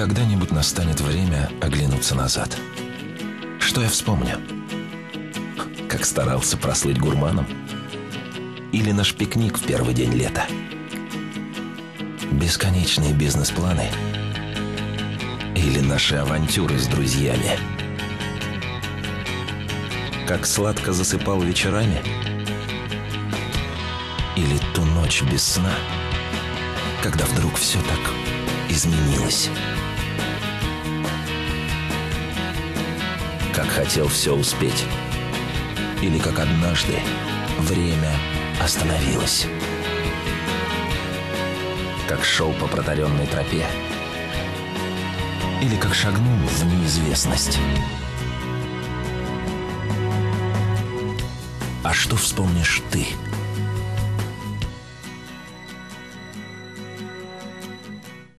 когда-нибудь настанет время оглянуться назад. Что я вспомню? Как старался прослыть гурманом? Или наш пикник в первый день лета? Бесконечные бизнес-планы? Или наши авантюры с друзьями? Как сладко засыпал вечерами? Или ту ночь без сна, когда вдруг все так изменилось? Как хотел все успеть? Или как однажды время остановилось? Как шел по протаренной тропе? Или как шагнул в неизвестность? А что вспомнишь ты –